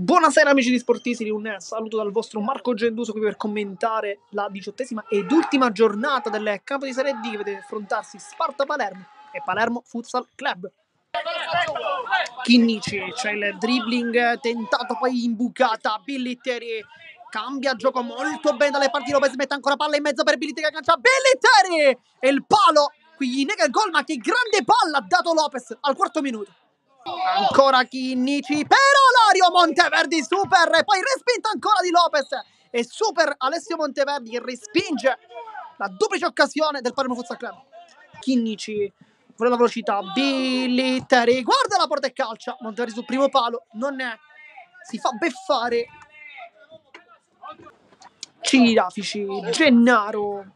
Buonasera amici di Sportissimi, un saluto dal vostro Marco Genduso qui per commentare la diciottesima ed ultima giornata del campo di Serie D. Che vede affrontarsi Sparta Palermo e Palermo Futsal Club. Chinnici, c'è il dribbling tentato poi in bucata, Billitteri cambia gioco molto bene dalle parti Lopez, mette ancora palla in mezzo per Billitteri che aggancia. Billitteri e il palo, qui gli nega il gol ma che grande palla ha dato Lopez al quarto minuto. Ancora Chinnici, però Lario Monteverdi super e poi respinto ancora di Lopez e super Alessio Monteverdi che respinge la duplice occasione del Palermo Futsal Club. Chinnici vuole la velocità, Billitteri, guarda la porta e calcia, Monteverdi sul primo palo, non è, si fa beffare. Cirafici, Gennaro,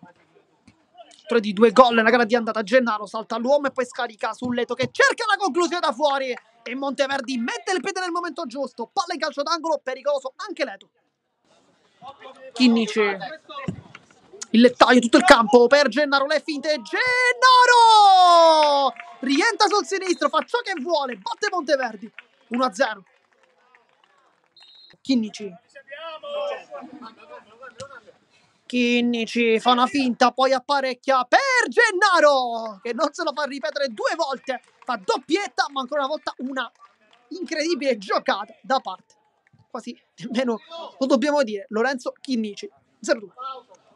di due gol nella gara di andata. Gennaro salta l'uomo e poi scarica sul letto che cerca la conclusione da fuori. E Monteverdi mette il piede nel momento giusto. Palla in calcio d'angolo, pericoloso anche Leto. Chinnici. Il lettaio, tutto il campo per Gennaro, le finte. Gennaro! Rientra sul sinistro, fa ciò che vuole, batte Monteverdi. 1-0. Chinnici. Chinnici fa una finta, poi apparecchia per Gennaro che non se lo fa ripetere due volte, fa doppietta, ma ancora una volta una incredibile giocata da parte. Quasi nemmeno lo dobbiamo dire, Lorenzo Chinnici. 0-2.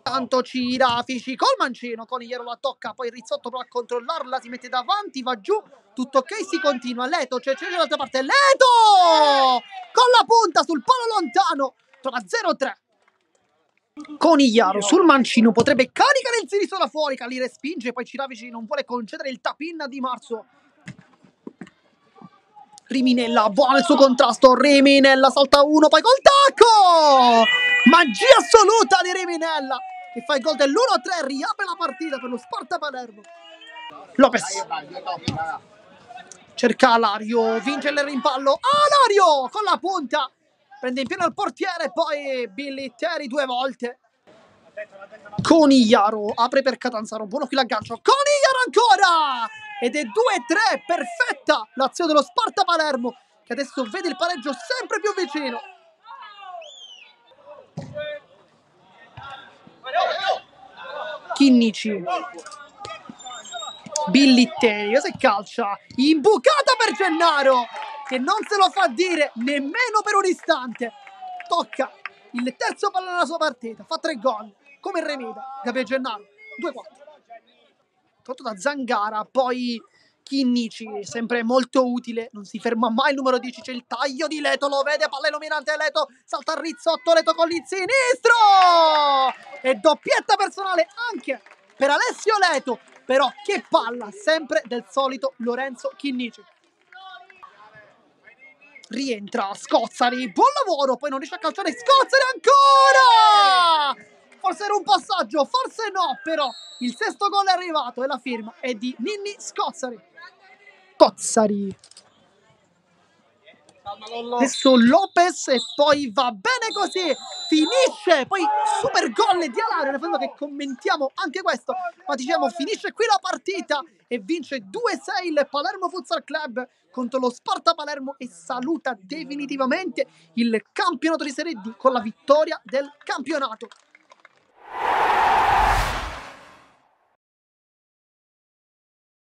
Tanto Cirafici col mancino, Conigliero la tocca, poi Rizzotto prova a controllarla, si mette davanti, va giù, tutto ok, si continua, Leto, c'è cioè, dall'altra parte, Leto! Con la punta sul palo lontano, trova 0-3. Conigliaro sul mancino potrebbe caricare il sinistro da fuori, Cali respinge, poi Ciravici non vuole concedere il tapin di Marzo. Riminella buono il suo contrasto, Riminella salta uno, poi col tacco! Magia assoluta di Riminella che fa il gol dell'1-3, riapre la partita per lo Sparta Palermo. Lopez cerca Alario, vince il rimpallo, Alario con la punta prende in pieno il portiere, poi Billitteri due volte. Conigliaro apre per Catanzaro, buono qui l'aggancio, Conigliaro ancora! Ed è 2-3, perfetta l'azione dello Sparta Palermo, che adesso vede il pareggio sempre più vicino. Chinnici. Billitteri, cosa calcia? Imbucata per Gennaro! Che non se lo fa dire nemmeno per un istante. Tocca il terzo pallone della sua partita, fa tre gol, come Remeda, Gabriele Gennaro, 2-4. Tolto da Zangara, poi Chinnici, sempre molto utile, non si ferma mai il numero 10, c'è il taglio di Leto, lo vede, palla illuminante Leto, salta a Rizzotto, Leto con il sinistro! E doppietta personale anche per Alessio Leto, però che palla, sempre del solito Lorenzo Chinnici rientra Scozzari, buon lavoro, poi non riesce a calciare Scozzari ancora! Forse era un passaggio, forse no, però il sesto gol è arrivato e la firma è di Ninni Scozzari. Scozzari. Adesso Lopez e poi va bene così, finisce, poi super gol di Alario, nel senso che commentiamo anche questo, ma diciamo finisce qui la partita e vince 2-6 il Palermo Futsal Club contro lo Sparta Palermo e saluta definitivamente il campionato di Serie D con la vittoria del campionato.